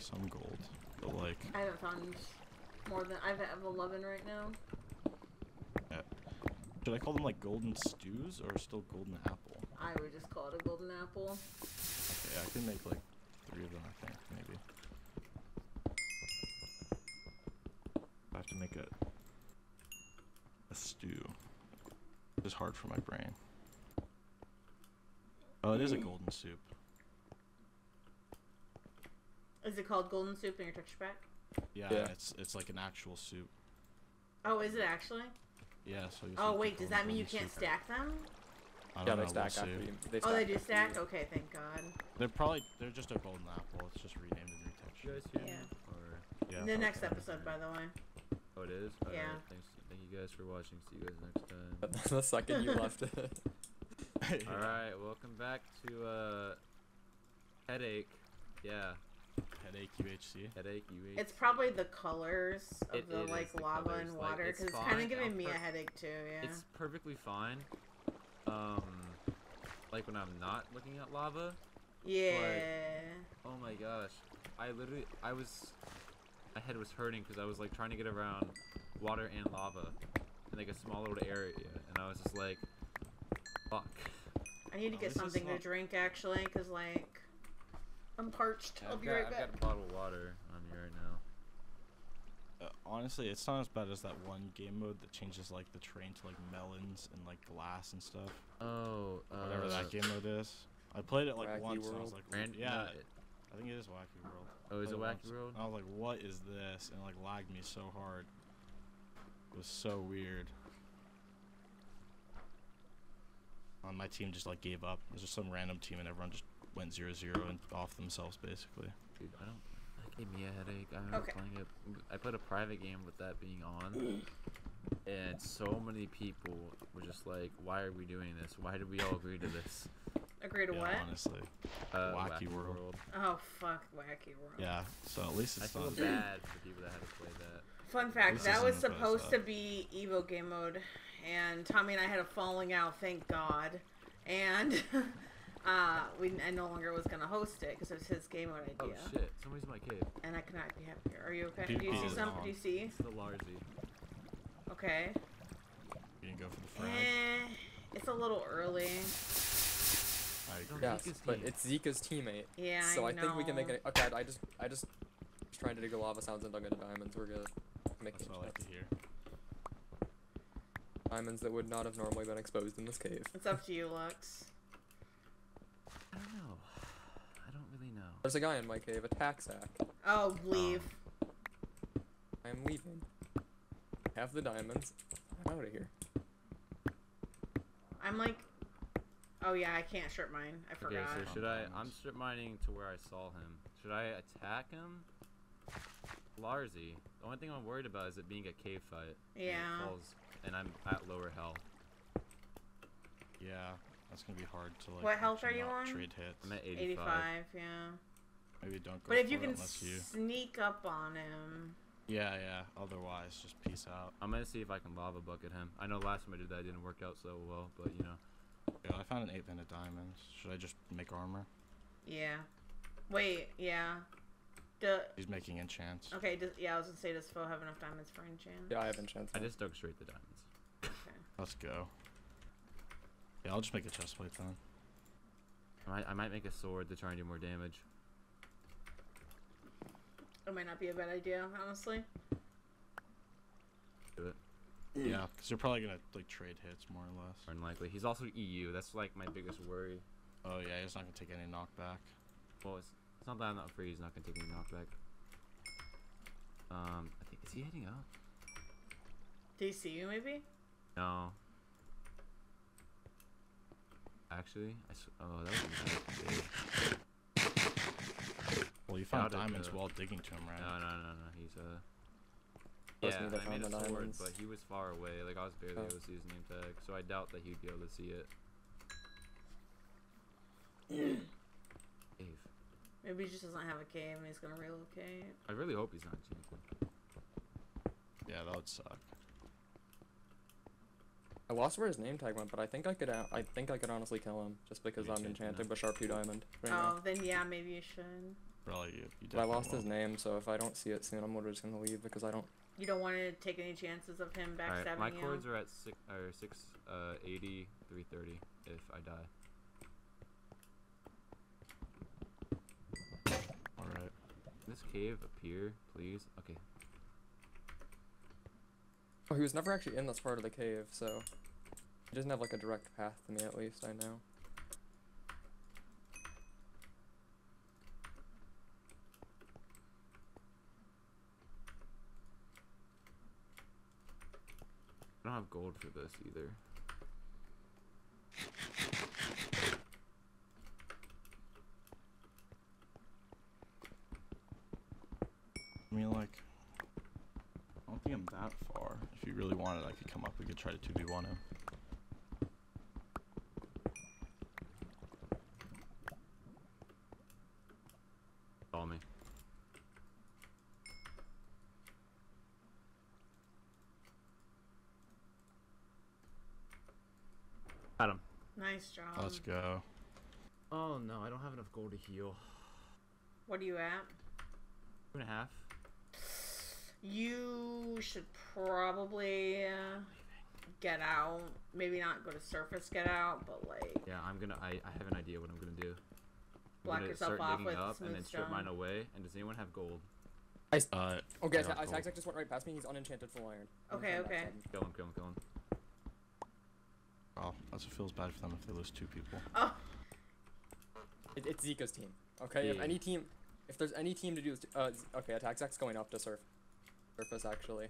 Some gold, but like, I haven't found more than I have 11 right now. should I call them like golden stews or still golden apple? I would just call it a golden apple. Okay, I can make like three of them. I think maybe. I have to make a a stew. It's hard for my brain. Oh, it is a golden soup. Is it called golden soup in your texture pack? Yeah, Yeah. it's it's like an actual soup. Oh, is it actually? Yeah, so you Oh wait, does that mean you can't soup. stack them? I Yeah, don't they know, stack we'll after you. They Oh, they do stack. you- Okay, thank God. They're probably they're just a golden apple. It's just renamed in You guys hear me? Yeah. Or Yeah. the next episode, by the way. oh, it is. Yeah. Alright, thanks. Thank you guys for watching. See you guys next time. But the second you left it. All right, welcome back to uh, headache. Yeah, Headache UHC. headache. You ate. It's probably the colors of It- the it is like the lava colors, and like, water, it's because it's kind of giving I'm me a headache too. Yeah. It's perfectly fine. Um, like when I'm not looking at lava. yeah. Oh my gosh, I literally I was, my head was hurting because I was like trying to get around water and lava in like a small little area, and I was just like, fuck. I need to Oh, get something to drink actually, because like I'm parched. I'll I've be got, right I've back. got a bottle of water on me right now. Uh, honestly, it's not as bad as that one game mode that changes like the terrain to like melons and like glass and stuff. Oh, uh, Whatever that game mode is. I played it like Wacky once and I was like, Ran- yeah, no, I think it is Wacky World. oh, is Played it once, Wacky World? And I was like, what is this? And it, like lagged me so hard. It was so weird. Um, my team just like gave up. It was just some random team and everyone just went zero zero and off themselves basically. Dude, I don't. That gave me a headache. I remember Okay. playing it. I played a private game with that being on, and so many people were just like, "Why are we doing this? Why did we all agree to this?" Agree to yeah, what? honestly. Uh, Wacky World. Oh fuck, wacky world. Yeah. So at least I it's feel bad for people that had to play that. Fun fact: that was isn't the best supposed to be Evo game mode, and Tommy and I had a falling out. Thank God, and uh, we I no longer was gonna host it because it was his game mode idea. Oh shit! Somebody's in my cave. and I cannot be happier. Are you okay? Dude, Do you see oh, some? no. Do you see? It's the Larzy. Okay. You didn't go for the frag. Eh, it's a little early. I agree. Yeah. Yes, Zika's but team. it's Zika's teammate. Yeah, so I I, think we can make it. Okay, I just, I just, was trying to dig a lava sounds and dug into diamonds. We're good. Making That's what I like to shots. hear. Diamonds that would not have normally been exposed in this cave. It's up to you, Lux. I don't know. I don't really know. There's a guy in my cave, attack Zach. Oh, leave. Um, I am leaving. Have the diamonds. I'm out of here. I'm like, oh yeah, I can't strip mine. I forgot. Okay, forgot. so should I? I'm strip mining to where I saw him. Should I attack him? Larzy. The only thing I'm worried about is it being a cave fight. and Yeah. falls, and I'm at lower health. Yeah, that's gonna be hard to like. What health actually are you on? Trade hits. I'm at 85. 85, yeah. Maybe don't go. But if you can you. sneak up on him, Yeah, yeah. Otherwise, just peace out. I'm gonna see if I can lava bucket him. I know last time I did that it didn't work out so well, but you know. Yeah, I found an eight minute diamonds. Should I just make armor? yeah. Wait, yeah. Do, He's making enchants. okay, does, yeah, I was gonna say, does Phil have enough diamonds for enchant? Yeah, I have enchants. I now. just dug straight the diamonds. Okay. Let's go. Yeah, I'll just make a chest plate then. I might, I might make a sword to try and do more damage. That might not be a bad idea, honestly. Do it. Yeah, because you're probably gonna like trade hits more or less. More than likely. He's also EU. That's like my biggest worry. Oh yeah, he's not gonna take any knockback. Well, it's, it's not that I'm not free. He's not gonna take any knockback. Um, I think is he heading up? Do you see you, maybe? No. Actually, I s- oh that was big. Well, you found Doubted diamonds the- while digging to him, right? No, no, no, no. He's uh. Yeah, need to I made a sword, diamonds. but he was far away. Like I was barely Oh. able to see his name tag, so I doubt that he'd be able to see it. Cave. Maybe he just doesn't have a cave and he's gonna relocate. I really hope he's not enchanted. Yeah, that would suck. I lost where his name tag went, but I think I could. Uh, I think I could honestly kill him just because You I'm enchanted enchanted with sharp two diamond. Right oh, now. then yeah, maybe you should. Probably you. you But I definitely lost his name, so if I don't see it soon, I'm literally just gonna leave because I don't. You don't want to take any chances of him backstabbing Alright, my you. cords are at six or six uh 80, 330 if I die. All right. Can this cave appear, please? Okay. Oh, he was never actually in this part of the cave, so he doesn't have like a direct path to me. At least I know. Have gold for this either. I mean, like, I don't think I'm that far. If you really wanted, I could come up. We could try to two v one him. Follow me. Got him. Nice job. Let's go. Oh no, I don't have enough gold to heal. What are you at? Two and a half. You should probably uh, get out. Maybe not go to surface get out, but like Yeah, I'm gonna. I, I have an idea what I'm gonna do. I'm block gonna yourself start off digging with up smooth and then strip stone. mine away. And does anyone have gold? I, Uh, Okay, I got I gold. just went right past me. He's unenchanted full iron. I'm Okay, gonna okay. back to him. Kill him, kill him, kill him. Wow, that's what feels bad for them if they lose two people. Oh, It, it's Zika's team. Okay, if any team, if there's any team to do, this, uh, okay, attack Zach's going up to surf, surface actually.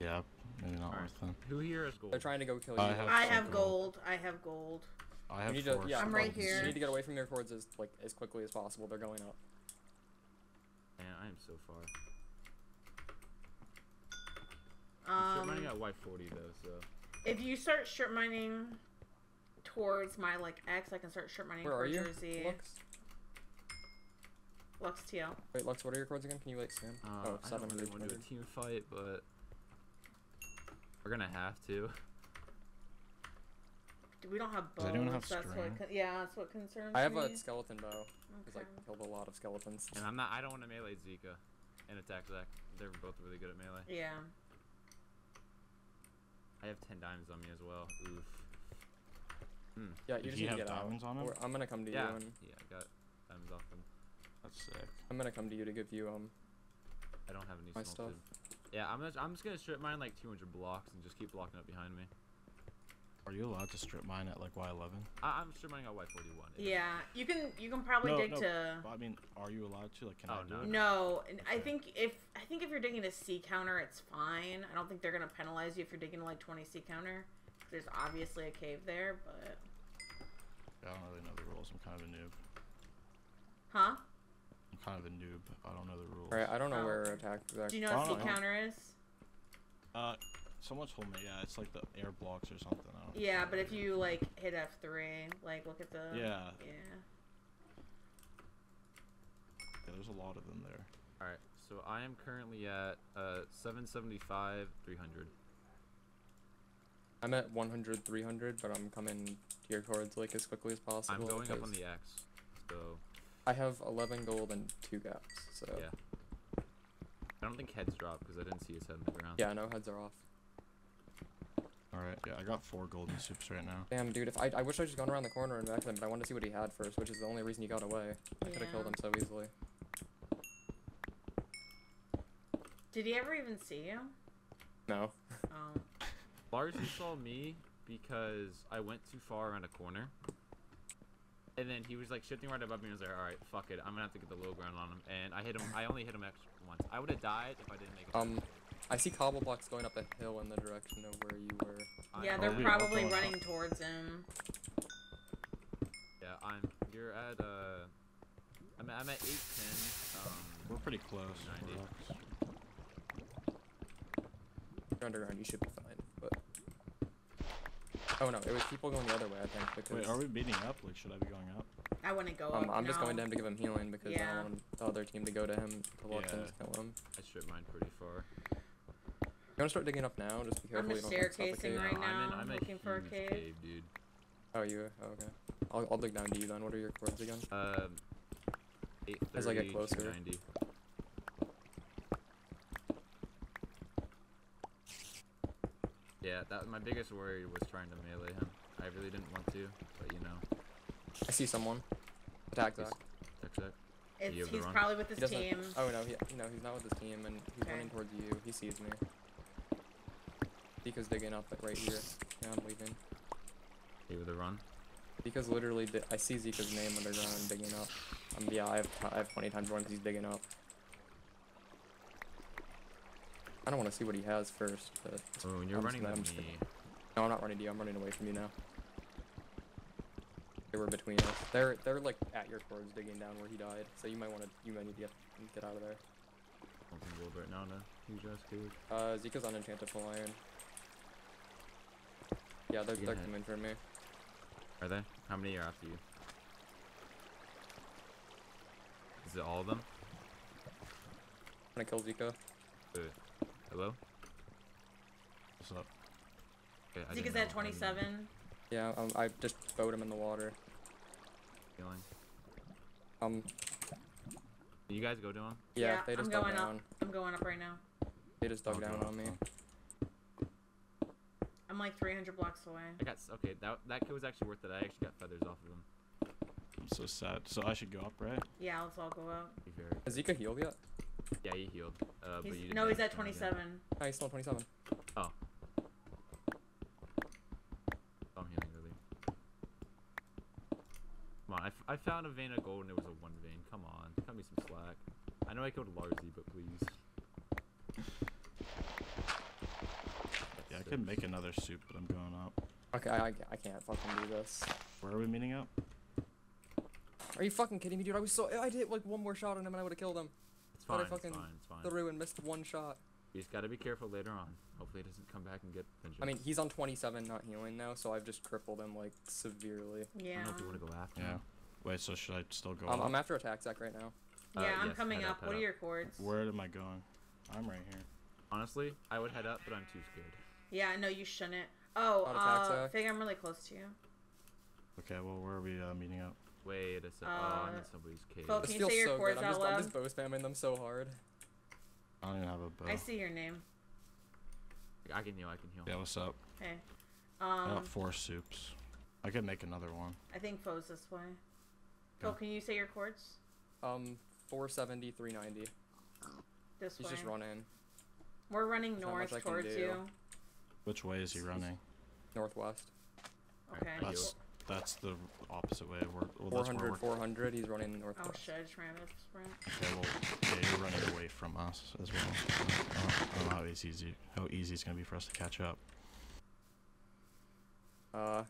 Yeah, maybe not Alright. worth them. Who here has gold? They're trying to go kill I you. have I have gold. gold. I have gold. I You have need to, yeah, I'm well, right You need to get away from their cords as like as quickly as possible. They're going up. Man, I am so far. I'm Um, running at Y40 though, so. If you start strip mining towards my like X, I can start strip mining Where are towards you? your Z. Lux? Lux TL. Wait, Lux, what are your cords again? Can you like see 'em? Uh, oh, I don't really want to do a team fight, but we're gonna have to. We don't have bows. Does anyone have that's what. string? Con- yeah, that's what concerns me. I have me. a skeleton bow. Because Okay. I killed a lot of skeletons. And I'm not. I don't want to melee Zika and attack Zach. They're both really good at melee. Yeah. I have 10 diamonds on me as well. Oof. Hmm. Yeah, you Did just he need to have get diamonds out. on him? Or I'm gonna come to Yeah. you and Yeah, I got diamonds off them. That's sick. I'm gonna come to you to give you um I don't have any My smelted. Yeah, I'm just, I'm just gonna strip mine like 200 blocks and just keep blocking up behind me. Are you allowed to strip mine at like Y11? I, I'm strip mining at Y41. Yeah, you can you can probably No, dig no, to. Well, I mean, are you allowed to? Like, can Oh, I do no. it? No, and I think if I think if you're digging a C counter, it's fine. I don't think they're gonna penalize you if you're digging to like 20 C counter. There's obviously a cave there, but I don't really know the rules. I'm kind of a noob. huh? I'm kind of a noob. I don't know the rules. Alright, I don't know Oh. where attack Zach Do you know what I C counter is? Uh, someone told me. Yeah, it's like the air blocks or something. I don't Yeah, know but if you like hit F3, like look at the Yeah, yeah. yeah, there's a lot of them there. Alright, so I am currently at uh 775, 300. I'm at 100, 300, but I'm coming to your cords like as quickly as possible. I'm going up on the X. So, I have 11 gold and two gaps, so yeah. I don't think heads drop because I didn't see his head in the ground. yeah, no heads are off. All right, yeah, I got four golden soups right now. Damn, dude, if I I wish I just gone around the corner and back to him, but I wanted to see what he had first, which is the only reason he got away. I could have killed him so easily. Did he ever even see you? No. Oh, Largely saw me because I went too far around a corner. And then he was like shifting right above me and was like, alright, fuck it, I'm gonna have to get the low ground on him. And I hit him, I only hit him extra once. I would have died if I didn't make it. Um, I see cobble blocks going up a hill in the direction of where you were. Yeah, they're probably going up? running towards him. Yeah, I'm, you're at, uh, I'm, I'm at 810, um, We're pretty close. 90. You're underground, you should be fine. But oh no, it was people going the other way. I think because Wait, are we beating up? Like, should I be going up? I wouldn't go Um, up. I'm just going to him to give him healing because I Yeah. don't want the other team to go to him to watch him Yeah. kill him. I stripped mine pretty far. You want to start digging up now? Just be I'm careful just you staircasing right No, I'm in, now, I'm looking a for a huge cave. dude. Oh, you? Oh, okay. I'll, I'll dig down to you then. What are your chords again? Um, 830, As I get closer. Yeah, that my biggest worry was trying to melee him. I really didn't want to, but you know, I see someone. Attack He's- Zach. tech sec. It's, you have the he's probably with his He team. Oh no, he, no, he's not with his team, and he's Okay. running towards you. He sees me. Zika's digging up right here. Yeah, I'm leaving. He with a run. Zika's literally. I see Zika's name underground digging up. Um, yeah, I have I have plenty of time to run because he's digging up. I don't want to see what he has first, but Oh, you're I'm running gonna- I'm just no, I'm not running to you. I'm running away from you now. They were between us. They're they're like at your chords digging down where he died. So you might want to you might need to get get out of there. Open world right now, no. Huge ass cave. Uh, Zika's on Enchanted Full Iron. Yeah, they're, they're Yeah. coming for me. Are they? How many are after you? Is it all of them? I'm gonna kill Zika. Hello? What's up? Okay, I Zeke didn't is at know. I didn't 27. Yeah, um, I just bowed him in the water. Feeling. Um, You guys go to him? yeah, Yeah, they I'm just dug going up. down. I'm going up right now. They just dug I'll down on me. Up, I'm like 300 blocks away. I got okay. That that kid was actually worth it. I actually got feathers off of him. I'm so sad. So I should go up, right? Yeah, let's all go up. To be fair. Has Zika healed yet? Yeah, he healed. Uh, but you no, he's at to turn again. 27. Oh, he's still 27. Oh, I'm healing really. Come on, I, f- I found a vein of gold and it was a one vein. Come on, cut me some slack. I know I killed Larzy, but please. I could make another soup, but I'm going up. Okay, I, I, I can't fucking do this. Where are we meeting up? Are you fucking kidding me, dude? I was so I did like one more shot on him and I would have killed him. It's But I fine. It's fucking fine. It's fine. Through and missed one shot. You just gotta be careful later on. Hopefully, he doesn't come back and get vengeance. I mean, he's on 27, not healing now, so I've just crippled him like severely. Yeah. I Yeah. don't know if you want to go after Yeah. him. Wait, so should I still go Um, up? I'm after attack Zach right now. Uh, Yeah, I'm yes, coming up. up, head What are your chords? Where am I going? I'm right here. Honestly, I would head up, but I'm too scared. Yeah, no, you shouldn't. Oh, Not uh, Zach. Fig, I'm really close to you. Okay, well, where are we uh, meeting up? Wait a sec. oh, I'm Uh, in somebody's cave. Fo- This Can you say your so chords good. I'm out just, I'm just bow spamming them so hard. I don't even have a bow. I see your name. I can heal. I can heal. Yeah, what's up? Hey. I Um, got four soups. I could make another one. I think Foe's this way. Fo, Okay. can you say your chords? Um, 470, 390. This He's way. just running We're running There's north towards you. Which way is he running? northwest. Okay. That's that's the opposite way. We're, well, that's 400, we're. 400. He's running Oh shit! I just ran out of sprint. Okay, well, yeah, you're running away from us as well. I don't, I don't know how easy how easy it's gonna be for us to catch up. Uh,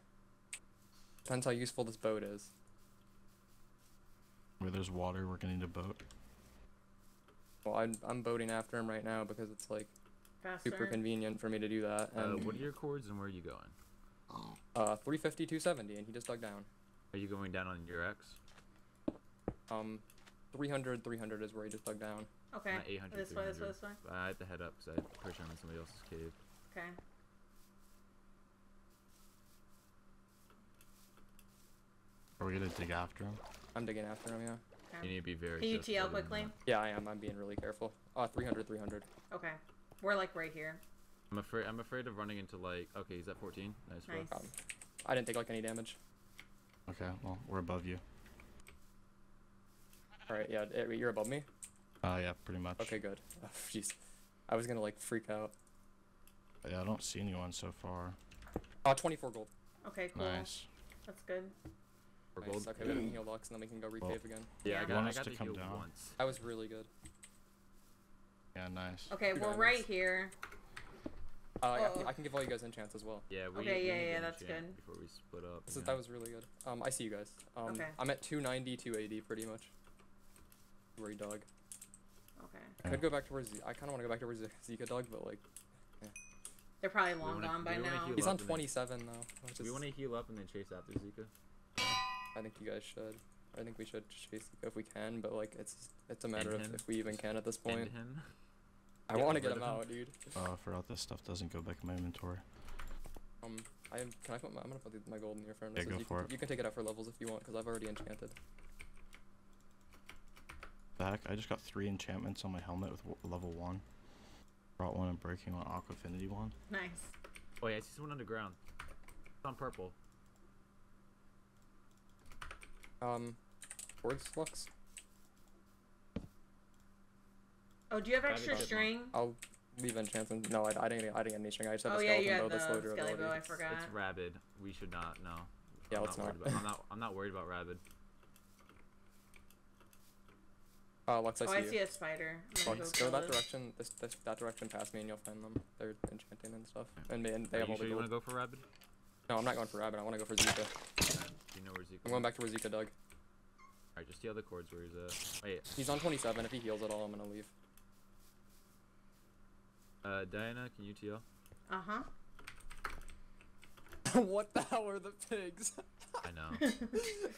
depends how useful this boat is. Where there's water, we're gonna need a boat. Well, I'm I'm boating after him right now because it's like Faster. super convenient for me to do that. Uh, what are your chords and where are you going? uh, 350, 270, and he just dug down. Are you going down on your X? Um, 300, 300 is where he just dug down. Okay. I'm 800, This way. This way. This way. I had to head up because I'm pretty sure I'm somebody else's cave. Okay. Are we gonna dig after him? I'm digging after him. Yeah. You need to be very. Can you careful TL quickly? Yeah, I am. I'm being really careful. Uh, 300, 300. Okay. We're like right here. I'm afraid. I'm afraid of running into like. Okay, he's at 14. Nice. Nice. Um, I didn't take like any damage. Okay, well, we're above you. All right. Yeah, eh, you're above me. Uh, yeah, pretty much. Okay, good. Oh, Jeez, I was gonna like freak out. Yeah, I don't see anyone so far. Uh, 24 gold. Okay. Cool. Nice. That's good. For Nice. gold. Okay, we can heal Lux and then we can go Well- again. Yeah, Yeah. I got, want I got to the come heal down? once. That was really good. Yeah, nice. Okay. Two We're diamonds. right here. Uh, I. I can give all you guys enchants as well. Yeah, we. Okay, we yeah, need yeah, to that's enchant good. Before we split up. This you is, know. that was really good. Um, I see you guys. Um, Okay. I'm at 290, 280 pretty much. Where he dug. Okay. I could go back to where Z- I kind of want to go back to where Z- Zika dug, but like They're probably long wanna- gone by now. he's on and then- 27 though. Which We want to heal up and then chase after Zika. I think you guys should. I think we should chase Zika if we can, but like it's it's a matter End of him. if we even can at this End point. him. I want to get rid him of him. out, dude. Oh, I forgot this stuff doesn't go back in my inventory. Um, I am, can I put my, I'm gonna put the- my gold in your furnace. Yeah, go you for can, it. You can take it out for levels if you want, because I've already enchanted. The heck? I just got three enchantments on my helmet with w- level one. Brought one and breaking one, aqua affinity one. Nice. Oh yeah, I see someone underground. It's on purple. Um, Quartz flux. Oh, do you have extra string? I'll leave enchanting. No, I, I didn't. get- I didn't get any string. I just have Oh a yeah, skeleton you had bow the that's low durability. bow. I forgot. It's rabid. We should not. No. Yeah, I'm let's not. not. worried About, I'm not. I'm not worried about rabid. Uh, Lux, I oh, see I you. see a spider. I'm Lux, go go that direction. This, this that direction past me, and you'll find them. They're enchanting and stuff. And, and they Are have you all sure the you want to go for rabid? No, I'm not going for rabbit. I want to go for Zika. Do you know where Zeke? I'm going back to where Zika dug. Alright, just the other chords where he's at. Wait, He's on 27. If he heals at all, I'm gonna leave. Uh, Diana, can you TL? Uh huh. what the hell are the pigs? I know.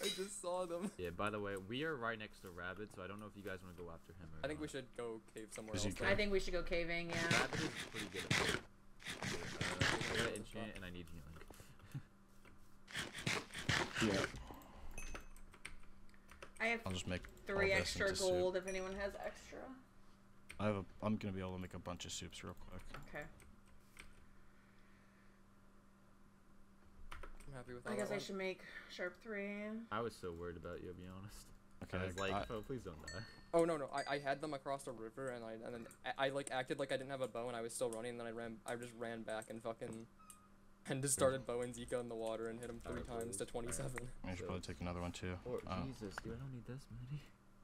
I just saw them. yeah. By the way, we are right next to rabid, so I don't know if you guys want to go after him or I think we should go cave somewhere else. he. I think we should go caving. Yeah. Rabid is pretty good. At that. Uh, I gotta enchant and I need healing. Yeah. I have I'll just make three extra into soup. gold if anyone has extra. I have a. I'm gonna be able to make a bunch of soups real quick. Okay. I'm happy with I guess that I went. should make sharp three. I was so worried about you, to be honest. Okay. I was like, I- oh, please don't die. Oh no no! I, I had them across a river and I and then I, I like acted like I didn't have a bow and I was still running and then I ran I just ran back and fucking and just started bowing Zika in the water and hit him three Alright, times to boys. 27. I should So- probably take another one too. Oh, Uh, Jesus, dude, I don't need this many.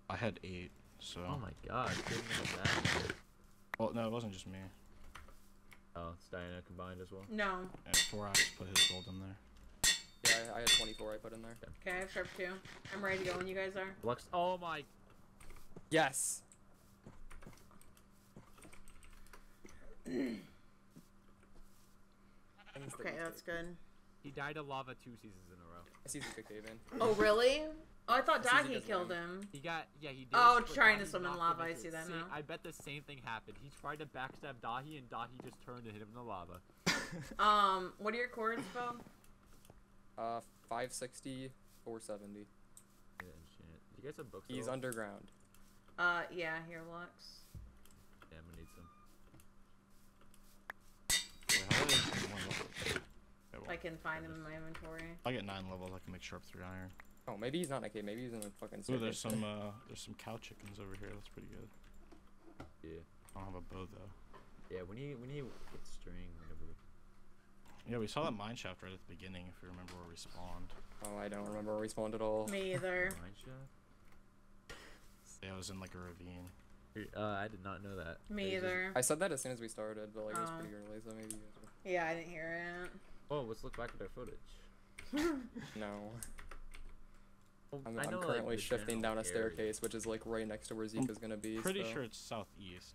I had eight, so. Oh my god, couldn't have that. Well, no, it wasn't just me. Oh, it's Diana combined as well. No. And Thorax put his gold in there. Yeah, I, I had 24 I put in there. Okay, I have sharp two. I'm ready to go when you guys are. Lux, oh my. Yes. Okay, that's good. He died of lava two seasons in a row. I see Zika cave in. Oh really? Oh, I thought Dahi Zika's killed line. him. He got, yeah, he did. Oh, but trying to swim in lava, I see that same- now. I bet the same thing happened. He tried to backstab Dahi, and Dahi just turned and hit him in the lava. Um, what are your chords, Phil? Uh, 560, 470. Yeah, and shit. You guys have books? He's all? underground. Uh, yeah, here, Lux. Yeah, I'm gonna need some. Wait, I one level? Okay, well, If I can find them in my inventory. I get nine levels, I can make sharp three iron. Oh, maybe he's not in a cave. Maybe he's in a fucking. Ooh, there's some uh, there's some cow chickens over here. That's pretty good. Yeah. I don't have a bow though. Yeah, when you when you get string, whatever. Yeah, we saw that mine shaft right at the beginning. If you remember where we spawned. Oh, I don't remember where we spawned at all. Me either. Mine shaft? Yeah, it was in like a ravine. Uh, I did not know that. Me That is just- either. I said that as soon as we started, but like it was Oh. pretty early, so maybe. You guys were... Yeah, I didn't hear it. Oh, let's look back at our footage. No. Well, I'm, I I'm know, like, currently shifting down a general area. staircase, which is like right next to where Zika's gonna be. Pretty so- sure it's southeast.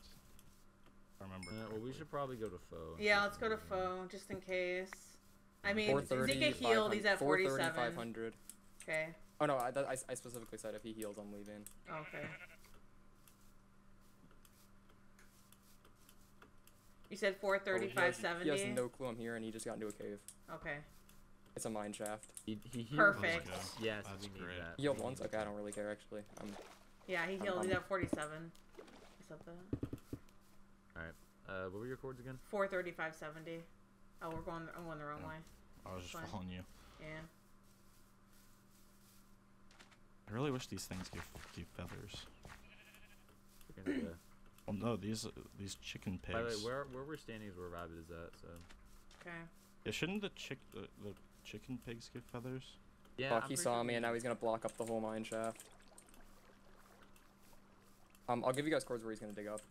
I remember. Uh, well, we should probably go to foe. yeah, let's go to can- foe just in case. I mean, 430, Zika healed. He's at 430, 47. 500. Okay. Oh no, I, that- I, I specifically said if he heals, I'm leaving. Okay. You said Oh, 430, he has- 570? He has no clue I'm here, and he just got into a cave. Okay. It's a mine shaft. He, he healed Perfect. once. Yes, That's we need great. that. He healed once. Okay, I don't really care actually. I'm Yeah, he healed. He's at 47. Is that the Uh, what were your chords again? 430, 570? Oh, we're going. I'm going the wrong Yeah. way. I was just fine. following you. Yeah. I really wish these things give give feathers. We're uh, Well, no, these uh, these chicken pigs. by the way, where where we're standing is where Rabbit is at. So Okay. Yeah, shouldn't the chick the, the chicken pigs get feathers? yeah, fuck. He saw sure me, and now he's gonna block up the whole mine shaft. Um, I'll give you guys cords where he's gonna dig up.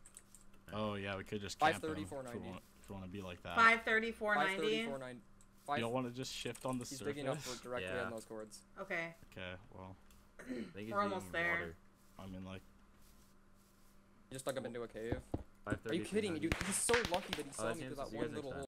Oh yeah, we could just camp 530, them if we want, if we want to be like that. 530, 530, 490. 490. you Five. don't want to just shift on the He's surface. digging up for directly Yeah. on those cords. Okay. Okay, well, I think We're almost there. water. I mean like He just dug up into a cave. Are you kidding me, dude? He's so lucky that he saw that's me through that one little hole.